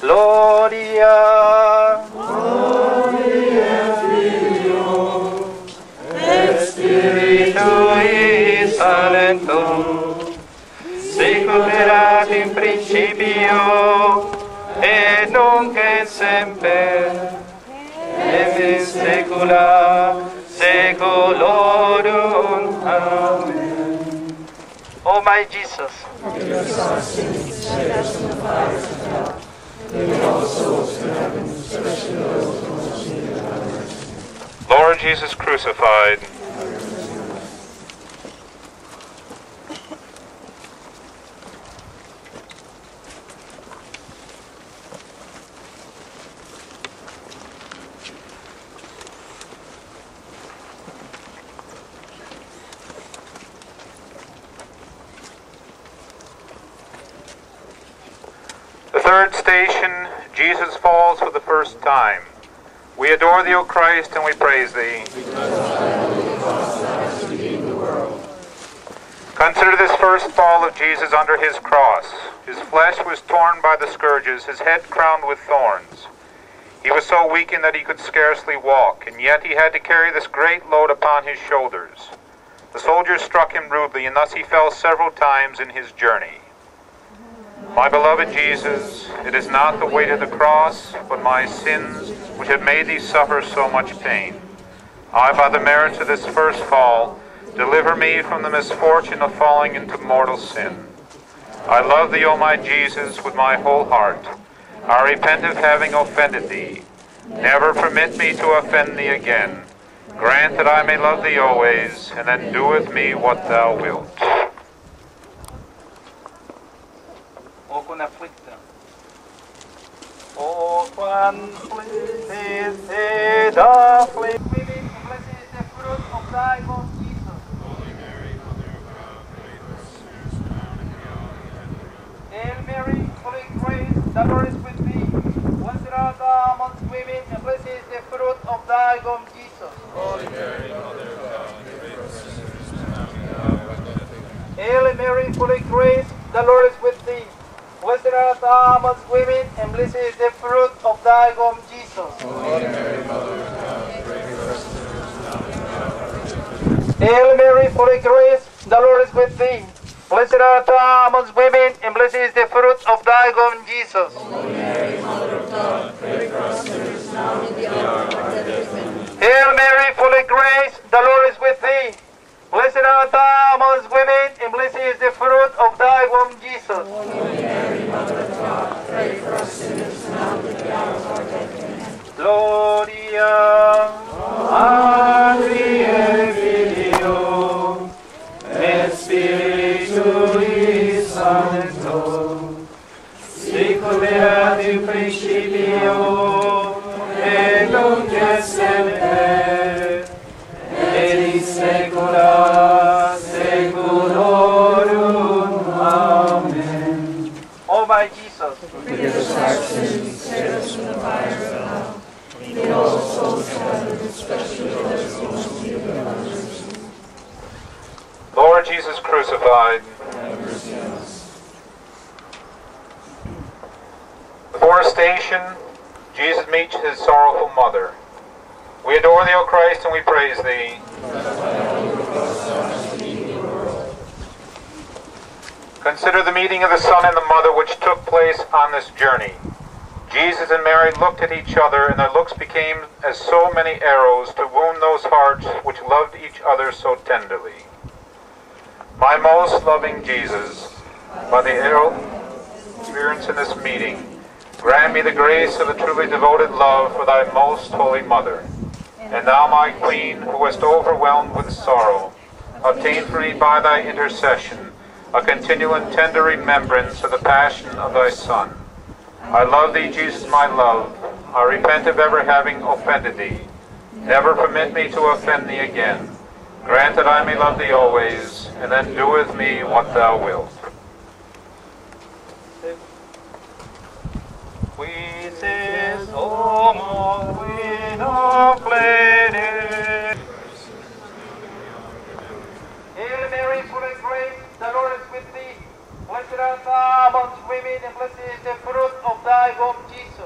Gloria. In principio, et nunc et semper, et in saecula saeculorum. Amen. Oh my Jesus, Lord Jesus crucified, third station, Jesus falls for the first time. We adore thee, O Christ, and we praise thee. Consider this first fall of Jesus under his cross. His flesh was torn by the scourges, his head crowned with thorns. He was so weakened that he could scarcely walk, and yet he had to carry this great load upon his shoulders. The soldiers struck him rudely, and thus he fell several times in his journey. My beloved Jesus, it is not the weight of the cross, but my sins which have made thee suffer so much pain. I, by the merits of this first fall, deliver me from the misfortune of falling into mortal sin. I love thee, O my Jesus, with my whole heart. I repent of having offended thee. Never permit me to offend thee again. Grant that I may love thee always, and then do with me what thou wilt. O quan pleased it afflict. Blessed is the fruit of thy womb, Jesus. Hail Mary, full of grace, the Lord is with thee. Blessed art thou amongst women, and blessed is the fruit of thy womb, Jesus. Hail Mary, full of grace, the Lord is with thee. Women, and blessed is the fruit of thy womb, Jesus. Hail Mary, full of grace, the Lord is with thee. Blessed art thou amongst women, and blessed is the fruit of thy womb, Jesus. Hail Mary, full of grace, the Lord is with thee. Thou amongst women, and blessed is the fruit of thy womb, Jesus. Gloria Jesus crucified. Fourth station, Jesus meets his sorrowful mother. We adore thee, O Christ, and we praise thee. Consider the meeting of the son and the mother which took place on this journey. Jesus and Mary looked at each other, and their looks became as so many arrows to wound those hearts which loved each other so tenderly. My most loving Jesus, by the experience in this meeting, grant me the grace of a truly devoted love for thy most holy mother. And thou, my queen, who wast overwhelmed with sorrow, obtain for me by thy intercession a continual and tender remembrance of the passion of thy Son. I love thee, Jesus, my love. I repent of ever having offended thee. Never permit me to offend thee again. Grant that I may love thee always, and then do with me what thou wilt. Quises homo oh, vino plene. Hail Mary, full of grace, the Lord is with thee. Blessed art thou amongst women, and blessed is the fruit of thy womb, Jesus.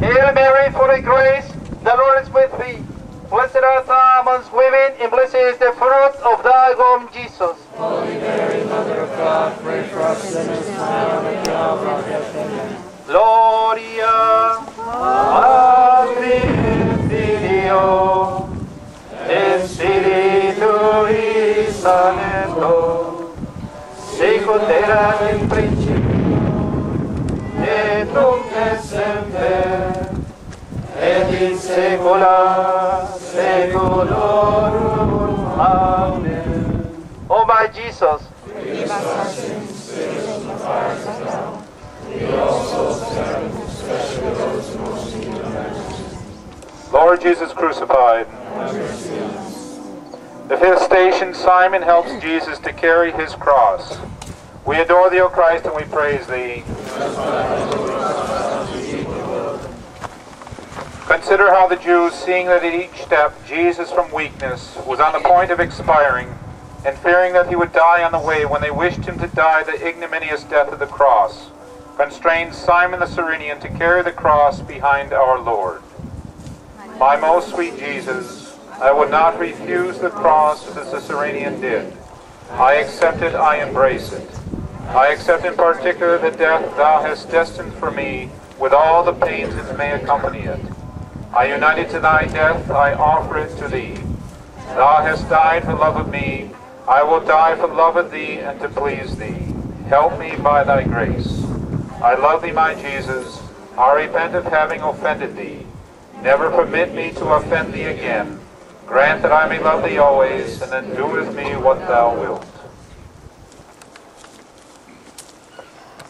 Hail Mary, full of grace, the Lord is with thee. Blessed art thou amongst women, and blessed is the fruit of thy womb, Jesus. Holy Mary, Mother of God, pray for us sinners now and at the hour of death. Amen. Gloria Patri Filio et Spiritui Sancto sicut erat in et in. Amen. Oh my Jesus, Lord Jesus crucified. The fifth station, Simon helps Jesus to carry his cross. We adore thee, O Christ, and we praise thee. Consider how the Jews, seeing that at each step Jesus from weakness was on the point of expiring, and fearing that he would die on the way when they wished him to die the ignominious death of the cross, constrained Simon the Cyrenian to carry the cross behind our Lord. My most sweet Jesus, I would not refuse the cross as the Cyrenian did. I accept it, I embrace it. I accept in particular the death thou hast destined for me, with all the pains that may accompany it. I unite it to thy death, I offer it to thee. Thou hast died for love of me, I will die for love of thee and to please thee. Help me by thy grace. I love thee, my Jesus. I repent of having offended thee. Never permit me to offend thee again. Grant that I may love thee always, and then do with me what thou wilt. six. Amongst women, and blessed is the fruit of thy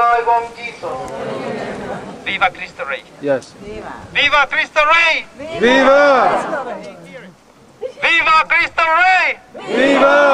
fruit of thy. Viva Cristo Rey! Yes. Viva Cristo Rey! Viva! Viva Cristo Rey! Viva! Viva